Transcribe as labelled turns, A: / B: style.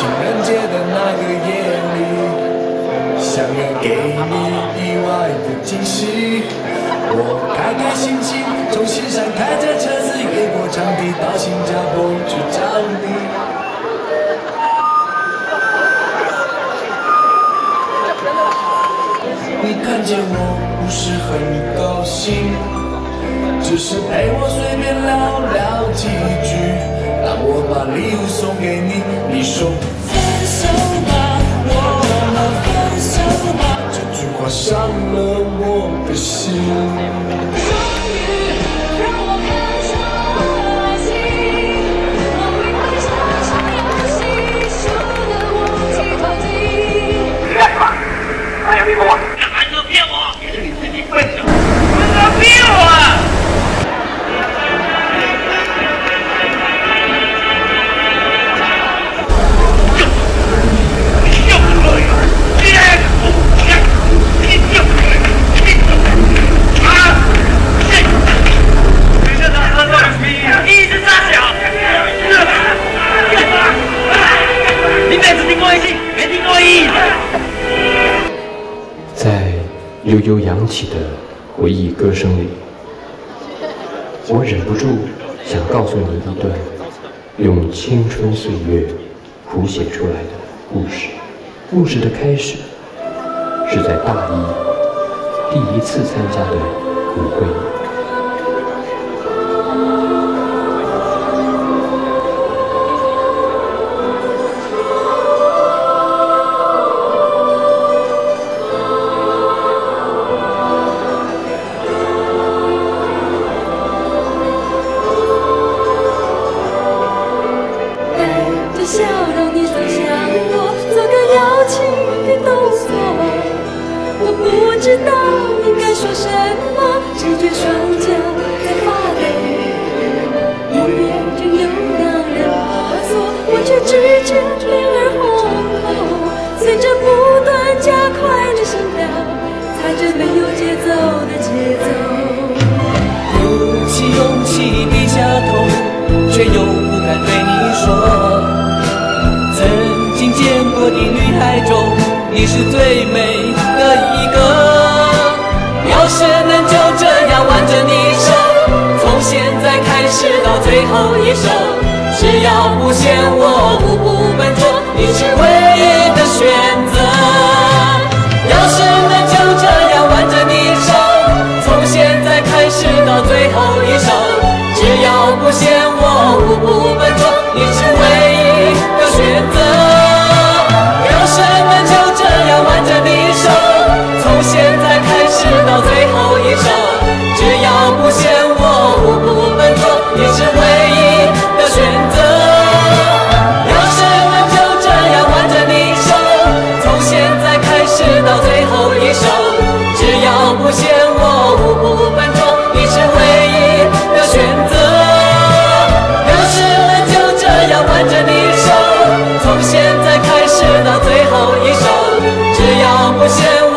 A: 情人节的那个夜里，想要给你意外的惊喜。我开开心心从西山开着车子越过长堤到新加坡去找你。你看见我不是很高兴，只是陪我随便聊聊几句。把礼物送给你，你说分手吧，我们分手吧。这句话伤了我的心。
B: 悠悠扬起的回忆歌声里，我忍不住想告诉你一段用青春岁月谱写出来的故事。故事的开始是在大一第一次参加的舞会
C: 你
A: 是最美的一个。要是能就这样挽着你手，从现在开始到最后一首，只要不嫌我舞步笨拙，你是唯一的选择。要是能就这样挽着你手，从现在开始到最后一首，只要不嫌直到最后一首，只要不嫌